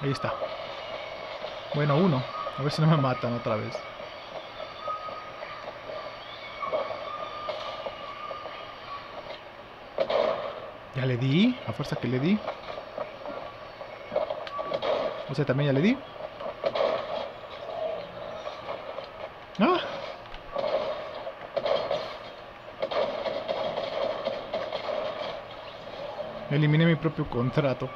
Ahí está. Bueno, uno. A ver si no me matan otra vez. Ya le di. A fuerza que le di. O sea, también ya le di. ¡Ah! Eliminé mi propio contrato.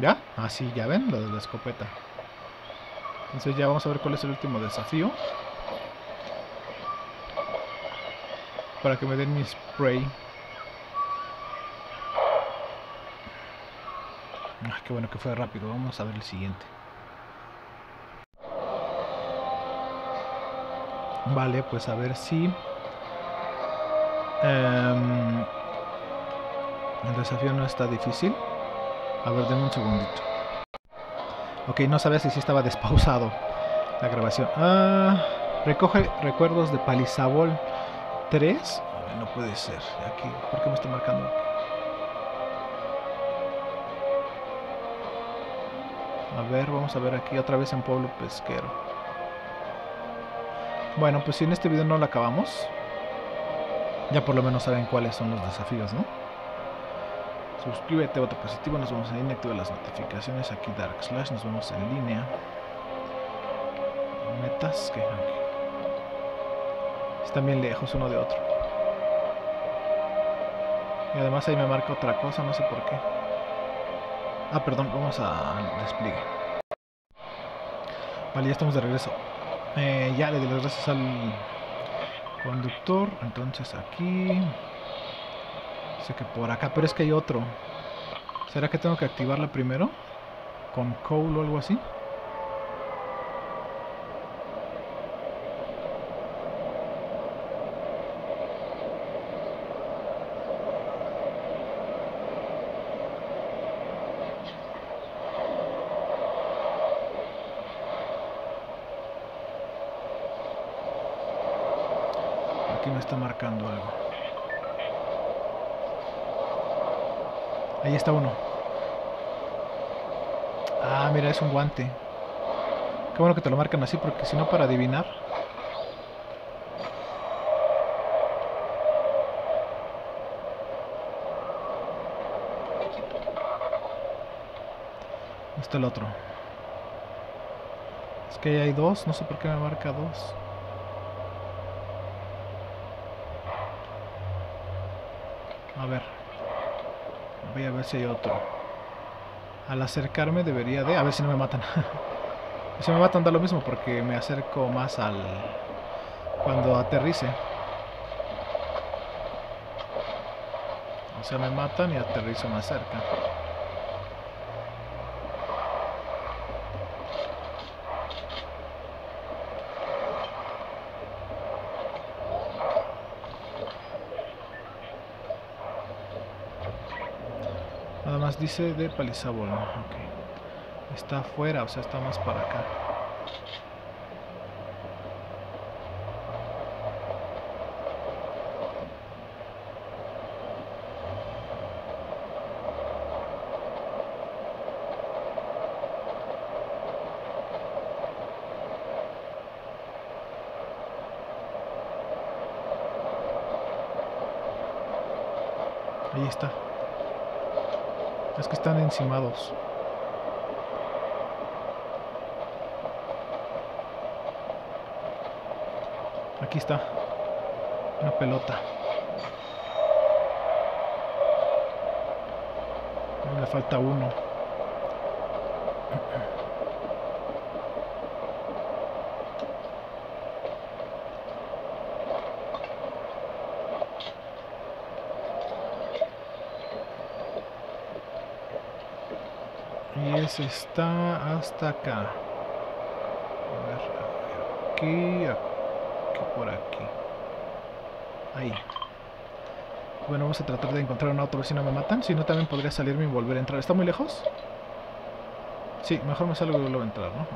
¿Ya? Ah, sí, ya ven, lo de la escopeta. Entonces ya vamos a ver cuál es el último desafío. Para que me den mi spray. Ah, qué bueno que fue rápido. Vamos a ver el siguiente. Vale, pues a ver si... em, el desafío no está difícil. A ver, denme un segundito. Ok, no sabía si sí estaba despausado la grabación. Ah, recoge recuerdos de Palizabol 3. Ay, no puede ser. Aquí, ¿por qué me está marcando? A ver, vamos a ver aquí otra vez en Pueblo Pesquero. Bueno, pues si en este video no lo acabamos, ya por lo menos saben cuáles son los desafíos, ¿no? Suscríbete, voto positivo, nos vemos en línea, activa las notificaciones, aquí Dark Slash, nos vemos en línea. Metas que están bien lejos uno de otro. Y además ahí me marca otra cosa, no sé por qué. Ah, perdón, vamos al despliegue. Vale, ya estamos de regreso. Eh, ya le doy las gracias al conductor. Entonces aquí. Sé que por acá, pero es que hay otro. ¿Será que tengo que activarla primero? ¿Con Cole o algo así? Aquí me está marcando algo. Ahí está uno. Ah, mira, es un guante. Qué bueno que te lo marcan así, porque si no, para adivinar. Está el otro. Es que hay dos, no sé por qué me marca dos. Voy a ver si hay otro. Al acercarme debería de... A ver si no me matan. si me matan da lo mismo porque me acerco más al... Cuando aterrice. O sea, me matan y aterrizo más cerca. más dice de Palizabol? Ok. Está afuera, o sea, está más para acá. Ahí está. Es que están encimados. Aquí está. Una pelota. Le falta uno. Y ese está hasta acá. A ver, aquí, aquí, por aquí. Ahí. Bueno, vamos a tratar de encontrar un auto, a ver si no me matan. Si no, también podría salirme y volver a entrar. ¿Está muy lejos? Sí, mejor me salgo y vuelvo a entrar, ¿no?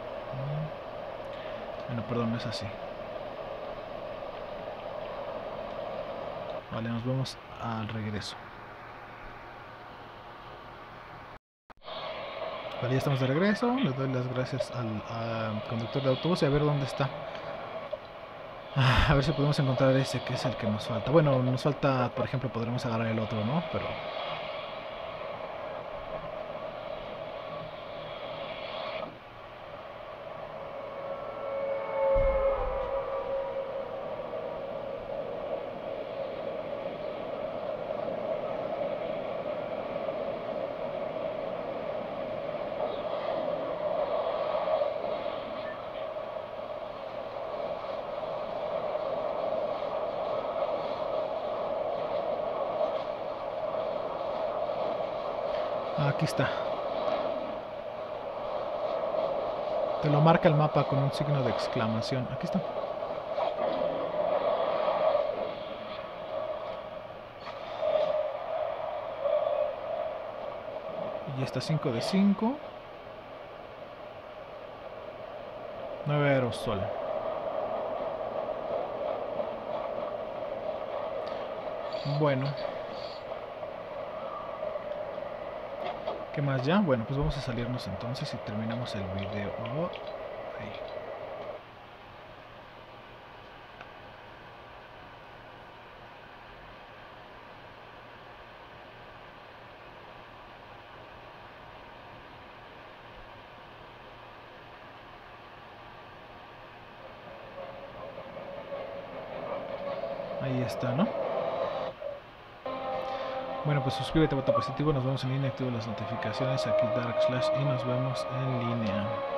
Bueno, perdón, no es así. Vale, nos vemos al regreso. Vale, ya estamos de regreso. Le doy las gracias al, al conductor de autobús y a ver dónde está. Ah, A ver si podemos encontrar ese que es el que nos falta. Bueno, nos falta, por ejemplo, podremos agarrar el otro, ¿no? Pero... Aquí está. Te lo marca el mapa con un signo de exclamación. Aquí está. Y está 5 de 5. 9 aerosol. Bueno. ¿Qué más ya? Bueno, pues vamos a salirnos entonces y terminamos el video. Oh, ahí. Ahí está, ¿no? Bueno, pues suscríbete, vota positivo. Nos vemos en línea, activa las notificaciones. Aquí Dark Slash y nos vemos en línea.